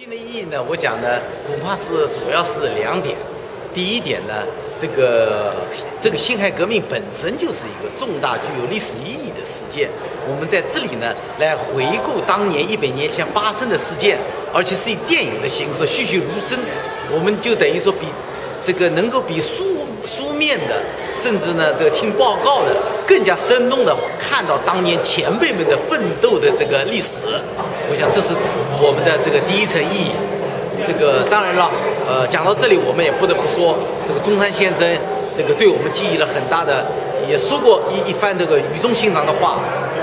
新的意义呢，我讲呢，恐怕是主要是两点。第一点呢，这个这个辛亥革命本身就是一个重大具有历史意义的事件。我们在这里呢，来回顾当年一百年前发生的事件，而且是以电影的形式栩栩如生。我们就等于说比这个能够比书书面的，甚至呢这个听报告的更加生动的看到当年前辈们的奋斗的这个历史。我想这是我们的这个第一层意义。这个当然了，呃，讲到这里，我们也不得不说，这个中山先生，这个对我们寄予了很大的，也说过一一番这个语重心长的话。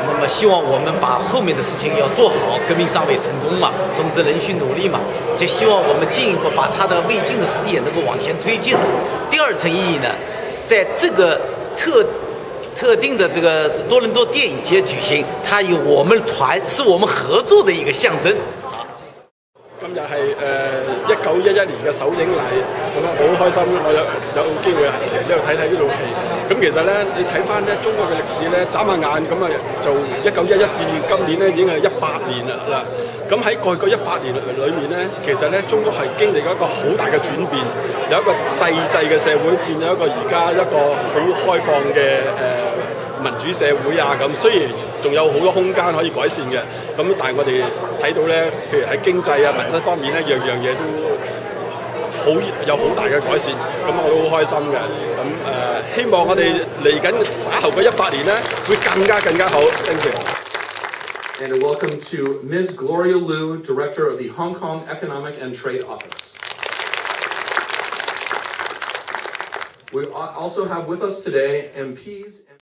那么，希望我们把后面的事情要做好，革命尚未成功嘛，同志仍需努力嘛，就希望我们进一步把他的未尽的事业能够往前推进。第二层意义呢，在这个特特定的这个多伦多电影节举行，它有我们团是我们合作的一个象征。今日係誒一九一一年嘅首映禮，咁啊好開心，我有有機會嚟呢度睇睇呢套戲。咁其實咧，你睇翻咧中國嘅歷史咧，眨下眼咁啊，就一九一一至今年咧已經係一百年啦。咁喺過去一百年裏面咧，其實咧中國係經歷咗一個好大嘅轉變，有一個帝制嘅社會變咗一個而家一個好開放嘅誒、民主社會啊。咁雖然仲有好多空間可以改善嘅，咁但係我哋睇到咧，譬如喺經濟啊、民生方面咧，樣樣嘢都好有好大嘅改善，咁我都好開心嘅。咁誒、呃，希望我哋嚟緊打後嘅一百年咧，會更加更加好。Thank you. And welcome to Ms. Gloria Liu, Director of the Hong Kong Economic and Trade Office. We also have with us today MPs.